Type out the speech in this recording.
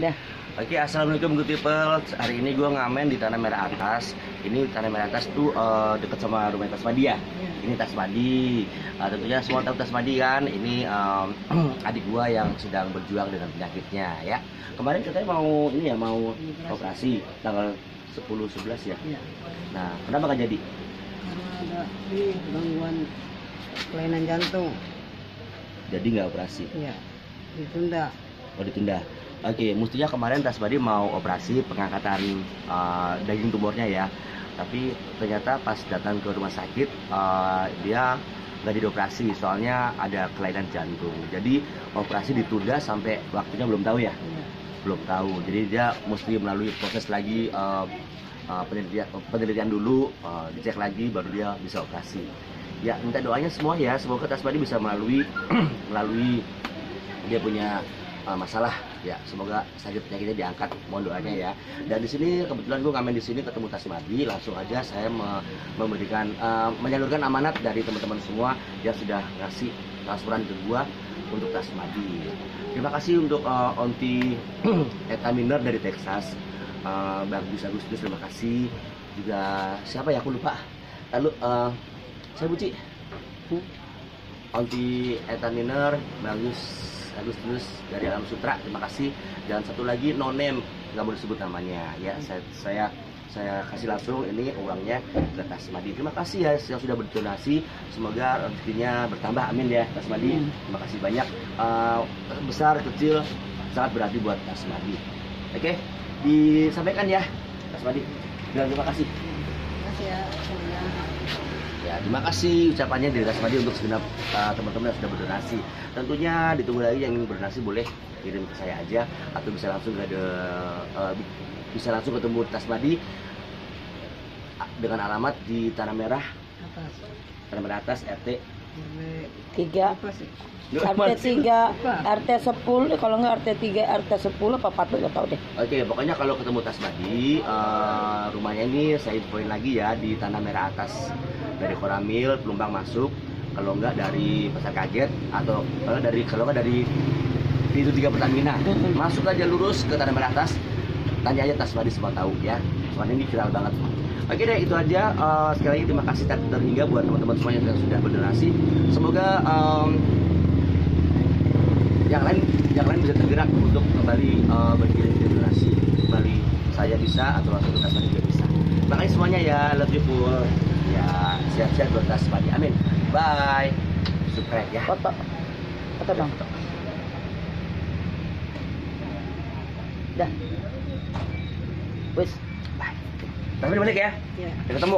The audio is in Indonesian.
Dah. Oke, assalamualaikum good people. Hari ini gue ngamen di Tanah Merah Atas. Ini Tanah Merah Atas tuh eh, deket sama rumah Tasmadi ya. Ini Tasmadi. Eh, tentunya semua tahu Tasmadi kan. Ini em, adik gue yang sedang berjuang dengan penyakitnya ya. Kemarin katanya mau ini ya mau operasi tanggal 10 11 ya. Iya. Nah, kenapa gak jadi? Karena ada ini gangguan kelainan jantung. Jadi nggak operasi. Iya. Ditunda. Oh ditunda. Oke, mestinya kemarin Tasbadi mau operasi pengangkatan uh, daging tumornya ya. Tapi ternyata pas datang ke rumah sakit uh, dia nggak dioperasi soalnya ada kelainan jantung. Jadi operasi ditunda sampai waktunya belum tahu ya, Iya. belum tahu. Jadi dia mesti melalui proses lagi uh, uh, penelitian, penelitian dulu, uh, dicek lagi baru dia bisa operasi. Ya minta doanya semua ya, semoga Tasbadi bisa melalui melalui dia punya uh, masalah. Ya semoga sakit penyakitnya diangkat. Mohon doanya ya. Dan di sini kebetulan gue ngamen di sini ketemu Tasmadi. Langsung aja saya me- memberikan uh, menyalurkan amanat dari teman-teman semua yang sudah ngasih transferan ke gua untuk Tasmadi. Terima kasih untuk uh, Onti Eta Miner dari Texas. Uh, Bagus Agustus terima kasih. Juga siapa ya? Aku lupa. Lalu uh, saya Buci Onti Etaniner, bagus Agustus dari Alam Sutra, terima kasih. Dan satu lagi no name, nggak boleh sebut namanya ya. Saya saya saya kasih langsung ini uangnya ke Tasmadi. Terima kasih ya yang sudah berdonasi. Semoga rezekinya bertambah. Amin ya Tasmadi. Amin. Terima kasih banyak. Eh, besar kecil sangat berarti buat Tasmadi. Oke, disampaikan ya Tasmadi. Dan terima kasih. Ya semuanya. Ya, terima kasih ucapannya dari Tasmadi untuk segenap uh, teman-teman yang sudah berdonasi. Tentunya ditunggu lagi yang ingin berdonasi boleh kirim ke saya aja atau bisa langsung ke uh, bi- bisa langsung ketemu Tasmadi uh, dengan alamat di Tanah Merah, Atas. Tanah Merah atas RT. Tiga apa sih? RT tiga RT sepuluh kalau nggak RT tiga RT sepuluh apa empat nggak tahu deh Oke, pokoknya kalau ketemu Tasmadi, uh, rumahnya ini saya infoin lagi ya di Tanah Merah atas dari Koramil, Pelumbang masuk. Kalau nggak dari Pasar Kaget atau kalau dari kalau nggak dari pintu tiga Pertamina, Mhm. masuk aja lurus ke Tanah Merah atas. Tanya aja Tasmadi semua tahu ya. Soalnya ini viral banget. Oke deh itu aja. Uh, sekali lagi terima kasih tak terhingga buat teman-teman semuanya yang sudah berdonasi. Semoga um, yang lain yang lain bisa tergerak untuk kembali uh, berkirim donasi. Kembali saya bisa atau langsung Tasmania juga bisa. Makanya semuanya ya. Love you full. Ya sehat-sehat buat Tasmania amin. Bye. Subscribe ya. Foto. Foto dong. Dah. Wis Tasmania balik ya Iya. Sampai ketemu